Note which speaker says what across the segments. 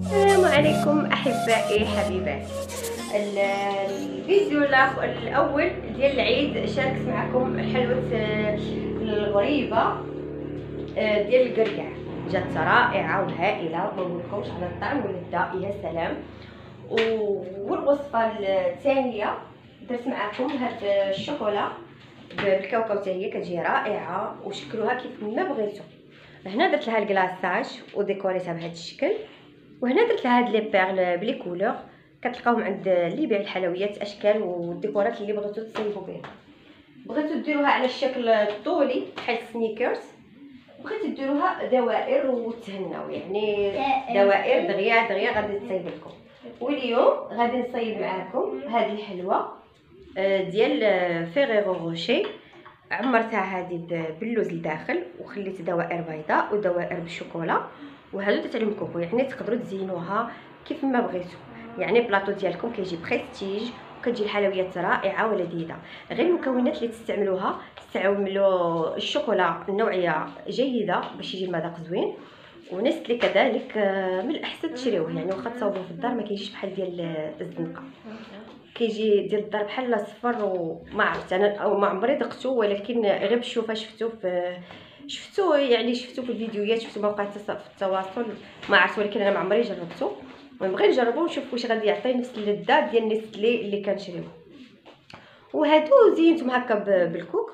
Speaker 1: السلام عليكم أحبائي حبيباتي. ال- الفيديو الأول ديال العيد شاركت معكم حلوة آه، الغريبة آه، ديال القرقع جات رائعة وهائلة ما نقولكمش على الطعم واللذه يا سلام. والوصفة الثانية درت معكم هاد الشوكولا بالكاوكاو حتى هي كتجي رائعة وشكلوها كيف ما بغيتو. هنا درت لها ال glaçage وديكوريتها بهذا الشكل وهنا درت لها هاد les perles ب les couleurs كتلقاوهم عند اللي يبيع الحلويات أشكال والديكورات اللي بغيتو تصيبوا بها. بغيتو ديروها على الشكل الطولي بحال Snickers بغيتو ديروها دوائر وتهناو يعني دوائر. دغيا دغيا غادي تصايب لكم. واليوم غادي نصايب معاكم هذه الحلوة آه، ديال آه، Ferrero Rocher عمرتها هذه باللوز لداخل وخليت دوائر بيضاء ودوائر بالشوكولا تاع المكوكو يعني تقدروا تزينوها كيف ما بغيتو. يعني بلاطو ديالكم كيجي بريستيج وكتجي الحلويات رائعة ولذيذه غير المكونات اللي تستعملوها تستعملوا الشوكولا نوعية جيدة باش يجي المذاق زوين و Nestlé كذلك آه، من الأحسن تشريوه يعني واخا تصاوبوه في الدار ما كيجيش بحال ديال الزنقة. كيجي ديال الدار بحال صفر وما عرفت أنا أو ما عمري ذقته ولكن غير بشوفة شفتو في شفتو يعني شفتو في الفيديوهات شفتو مواقع التواصل ما عرفت ولكن أنا ما عمري جربته ونبغي نجربو ونشوف واش غادي يعطي نفس اللذة ديال نيستلي اللي كنشريو. وهادو زينتهم هكا بالكوك.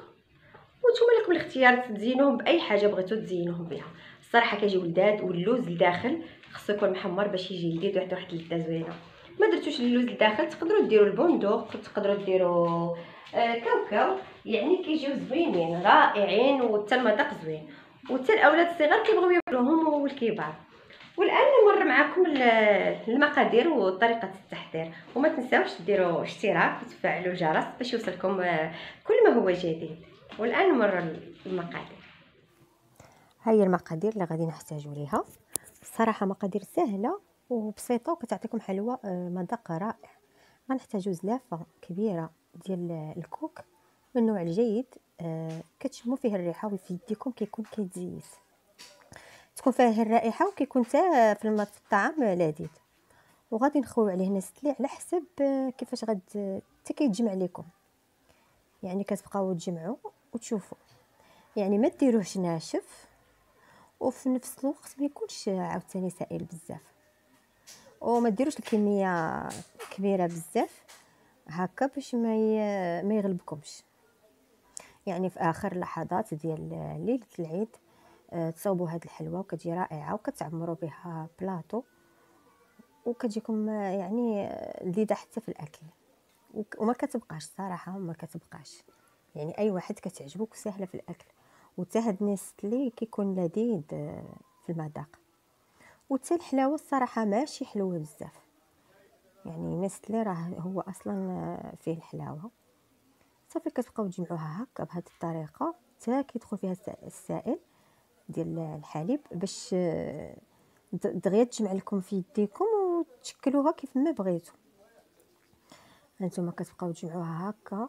Speaker 1: وأنتم لكم الاختيار تزينوهم بأي حاجة بغيتو تزينوهم بها. الصراحة كيجيو لذاذ واللوز لداخل خصو يكون محمر باش يجي لذيذ واحد واحد اللذة زوينة. ما درتوش اللوز لداخل تقدروا ديروا البندق تقدروا ديروا آه كاوكاو يعني كيجيو زوينين رائعين وحتى المذاق زوين. وحتى الأولاد الصغار كيبغيو ياكلوهم والكبار. والآن نمر معكم ال- المقادير وطريقة التحضير. وما تنساوش ديروا اشتراك وتفعلوا الجرس باش يوصلكم آه، كل ما هو جديد. والآن نمر المقادير. هاي المقادير اللي غادي نحتاجوا ليها. الصراحه مقادير سهلة. وبسيطه وكتعطيكم حلوة آه، مذاق رائع غنحتاجوا زلافة كبيرة ديال الكوك من النوع الجيد آه، كتشموا فيه الريحة وفي يديكم كيكون كيتزيت تكون فيه الرائحة وكيكون حتى في الطعام لذيذ. وغادي نخويو عليه نستلي على حسب آه، كيفاش غاد حتى كيتجمع لكم يعني كتبقاو تجمعوا وتشوفوا يعني ما ديروهش ناشف وفي نفس الوقت ما يكونش عاوتاني سائل بزاف. وما ديروش الكمية كبيرة بزاف هكا باش ما. ما يغلبكمش. يعني في آخر لحظات ديال ليلة العيد آه، تصاوبوا هاد الحلوة وكتجي رائعة وكتعمروا بها بلاطو وكتجيكم آه، يعني آه، لذيذة حتى في الأكل. وما كتبقاش صراحة ما كتبقاش. يعني أي واحد كتعجبك وسهله في الأكل. وتا هاد نيستلي كيكون لذيذ في المذاق. وتا الحلاوة الصراحة ماشي حلوة بزاف. يعني نيستلي راه هو أصلا فيه الحلاوة. صافي كتبقاو تجمعوها هكا بهذه الطريقة. حتى كيدخل فيها الس- السائل ديال الحليب باش دغيا تجمع لكم في يديكم وتشكلوها كيف ما بغيتو. هانتوما كتبقاو تجمعوها هكا.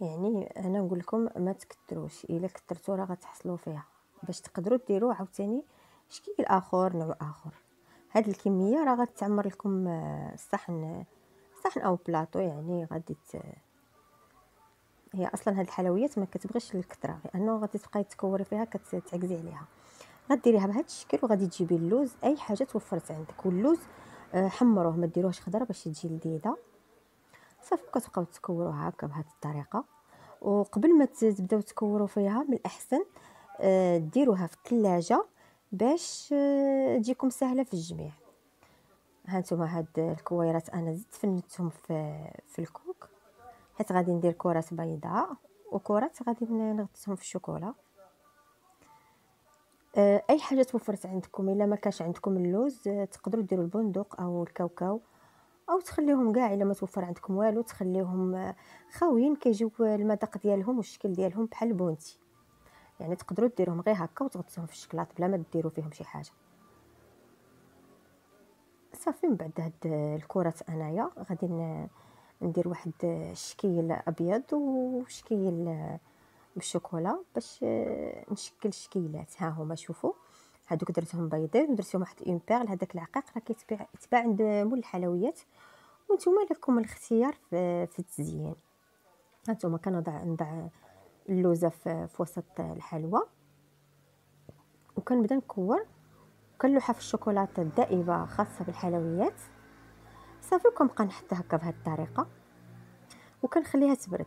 Speaker 1: يعني أنا نقول لكم ما تكتروش. إلا كترتو راه غتحصلوا فيها. باش تقدروا ديروا عاوتاني شكل اخر نوع آخر؟ هاد الكمية راه غتعمر لكم آه، الصحن صحن أو بلاطو يعني غادي. هي أصلا هاد الحلويات ما كتبغيش الكثرة لأنه غادي تبقاي تكوري فيها كتعكزي عليها. غديريها بهذا الشكل وغادي تجيبي اللوز أي حاجة توفرت عندك. واللوز آه، حمروه ما ديروهش خضرة باش تجي لذيذة. صافي كتبقاو تكوروها هكا بهذه الطريقة. وقبل ما تبداو تكوروا فيها من الأحسن آه، ديروها في الثلاجة. باش آه، تجيكم سهلة في الجميع. هانتوما هاد الكويرات أنا زدت فنتهم في في الكوك. حيت غادي ندير كرات بيضاء وكرات غادي نغطسهم في الشوكولا. آه، أي حاجة توفرت عندكم إلا ما كانش عندكم اللوز آه، تقدروا ديروا البندق أو الكاوكاو أو تخليهم كاع إلا ما توفر عندكم والو تخليهم خاويين كيجيو المذاق ديالهم والشكل ديالهم بحال البونتي يعني تقدروا ديروهم غير هكا وتغطسوهم في الشكلاط بلا ما ديروا فيهم شي حاجة. صافي من بعد هاد الكرات أنايا غادي ندير واحد الشكيل أبيض وشكيل بالشوكولا باش نشكل شكيلات ها هما شوفوا. هادوك درتهم بيضين ودرتهم واحد اون بيرل هذاك العقيق راه كيتباع يتباع عند مول الحلويات. وأنتم لكم الاختيار في, في التزيين. هانتوما كنضع نضع اللوزة في, وسط الحلوى. وكنبدا نكور كنلوحها في الشوكولاتة الدائبة خاصة بالحلويات. صافي وكنبقى نحطها هكا بهذه الطريقة. وكنخليها تبرد.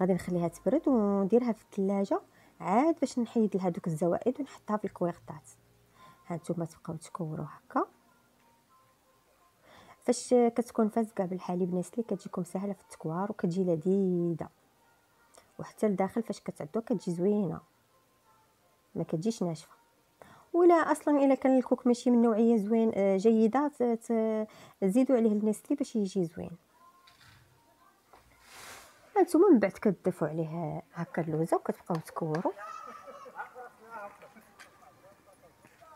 Speaker 1: غادي نخليها تبرد ونديرها في الثلاجه عاد باش نحيد لها دوك الزوائد ونحطها في الكويغطات. هانتوما تبقاو تكوروا هكا. فاش كتكون فازقة بالحليب نسلي كتجيكم سهلة في التكوار وكتجي لذيذة. وحتى لداخل فاش كتعدو كتجي زوينة. ما كتجيش ناشفة. ولا أصلا إلا كان الكوك ماشي من نوعية زوين آه، جيدة تزيدوا عليه النسلي باش يجي زوين. هانتوما من بعد كتضيفوا عليه هكا اللوزة وكتبقاو تكوروا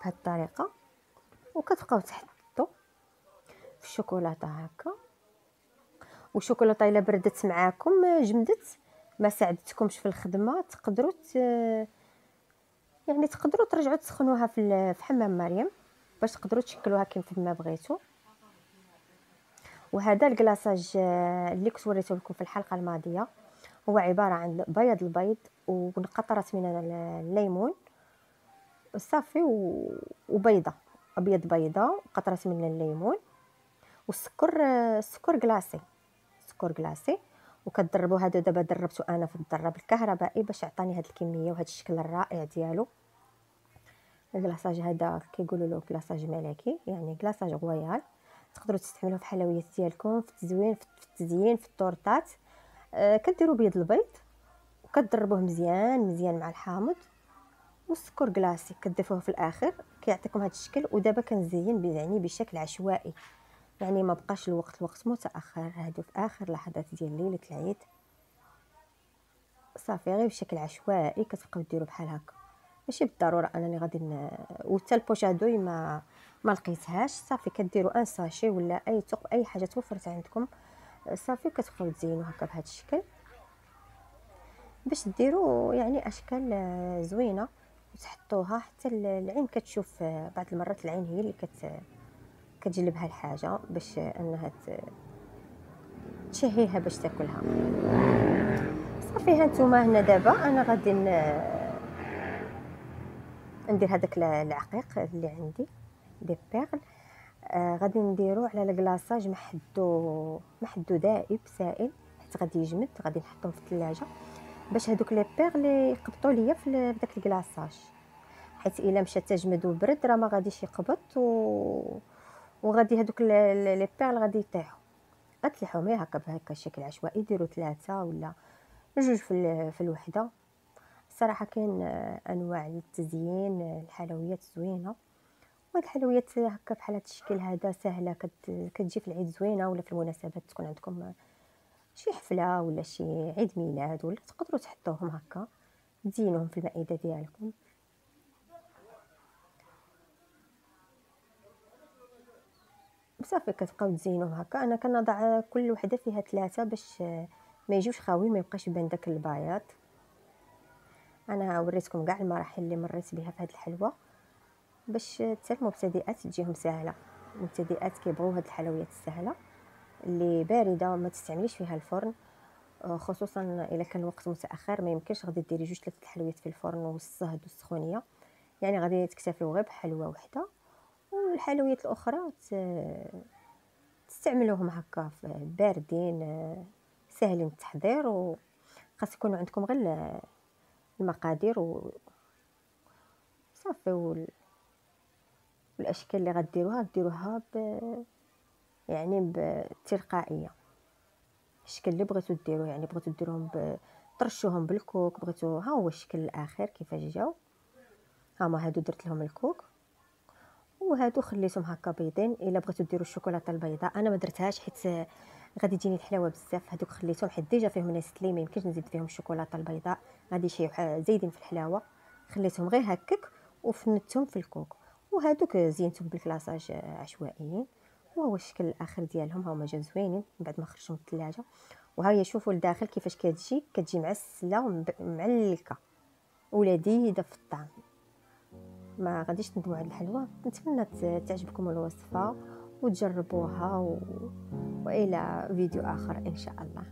Speaker 1: بهذه الطريقة وكتبقاو تحطوا في الشوكولاتة هكا. والشوكولاتة إلا بردت معاكم جمدت. ما ساعدتكمش في الخدمة تقدروا يعني تقدروا ترجعوا تسخنوها في حمام مريم باش تقدروا تشكلوها كيف ما بغيتوا. وهذا الكلاصاج آه، اللي كنت وريته لكم في الحلقة الماضية هو عبارة عن بيض البيض ونقطرات من الليمون صافي وبيضة أبيض بيضة وقطرات من الليمون والسكر السكر كلاصي سكر كلاصي وكتضربوا هذا دابا دربته أنا في الضرب الكهربائي باش عطاني هذه الكمية وهذا الشكل الرائع ديالو. الكلاصاج هذا كيقولوا له كلاصاج ملكي يعني كلاصاج غويال تقدروا تستعملوه في الحلويات ديالكم في التزوين في التزيين في الطورطات. آه كديروا بيض البيض وكتضربوه مزيان مزيان مع الحامض والسكر كلاصي كتضيفوه في الآخر كيعطيكم هذا الشكل. ودابا كنزين يعني بشكل عشوائي. يعني ما بقاش الوقت الوقت متأخر هادو في آخر لحظات ديال ليلة العيد. صافي غير بشكل عشوائي كتبقاو ديروا بحال هكا. ماشي بالضرورة أنني غادي ن... وحتى ال poche à douille ما ما لقيتهاش. صافي كديروا un sachet ولا أي ثقب أي حاجة توفرت عندكم. صافي كتبقاو تزينوا هكا بهذا الشكل. باش ديروا يعني أشكال زوينة وتحطوها حتى العين كتشوف بعض المرات العين هي اللي كت كتجلبها الحاجة باش أنها تشهيها باش تاكلها. صافي هانتوما هنا دابا. أنا غادي ندير هذاك العقيق اللي عندي دي بيرل. آه غادي نديرو على الكلاصاج محدو محدو دائب سائل حيت غادي يجمد غادي نحطوه في الثلاجه باش هذوك لي بيرل يقبطوا ليا في داك الكلاصاج. حيت إلا مشى تجمد وبرد راه ما غاديش يقبط و... وغادي هذوك لي بيرل غادي يطيحوا غتلحوا غير هكا بهكا الشكل عشوائي ديروا ثلاثة ولا جوج في في الوحدة. صراحة كاين أنواع للتزيين الحلويات زوينة. وهاد الحلويات هكا بحال هاد الشكل هذا سهلة كت... كتجي في العيد زوينة ولا في المناسبات تكون عندكم شي حفلة ولا شي عيد ميلاد ولا تقدروا تحطوهم هكا تزينوهم في المائدة ديالكم. صافي كتبقاو تزينوهم هكا. أنا كنضع كل وحدة فيها ثلاثة باش ما يجيوش خاويين ما يبقاش يبان داك البياض. أنا وريتكم كاع المراحل اللي مريت بها في هذه الحلوة باش حتى المبتدئات تجيهم سهلة. المبتدئات كيبغيو هاد الحلويات السهلة اللي باردة ما تستعمليش فيها الفرن. آه، خصوصا إلا كان الوقت متأخر ما يمكنش غادي ديري جوج ثلاثة الحلويات في الفرن والصهد والسخونية. يعني غادي تكتفيو غير بحلوة وحدة. والحلويات الأخرى تستعملوهم هكا باردين آه، سهلين التحضير وخاص يكونوا عندكم غير المقادير و صافي وال... والأشكال اللي غديروها ديروها ب يعني بتلقائية. الشكل اللي بغيتو ديروه يعني بغيتو ديروهم ب... ترشوهم بالكوك بغيتو ها هو الشكل الاخير كيفاش جاو. هما هادو درت لهم الكوك. وهادو خليتهم هكا بيضين. إلا بغيتو ديروا الشوكولاتة البيضاء. أنا ما درتهاش حيت غادي تجيني الحلاوة بزاف. هادوك خليتهم حيت déjà فيهم Nestlé ما يمكنش نزيد فيهم الشوكولاتة البيضاء. غادي شي زايدين في الحلاوة. خليتهم غير هكاك وفندتهم في الكوك. وهادوك زينتهم بال glaçage عشوائيين. وهو الشكل الآخر ديالهم. هما جا زوينين من بعد ما خرجتهم من الثلاجه
Speaker 2: وها هي شوفوا لداخل كيفاش كتجي. كتجي معسله ومعلكه ولذيذة في الطعم. ما غاديش تندموا على الحلوى نتمنى تعجبكم الوصفة وتجربوها و... وإلى فيديو آخر إن شاء الله.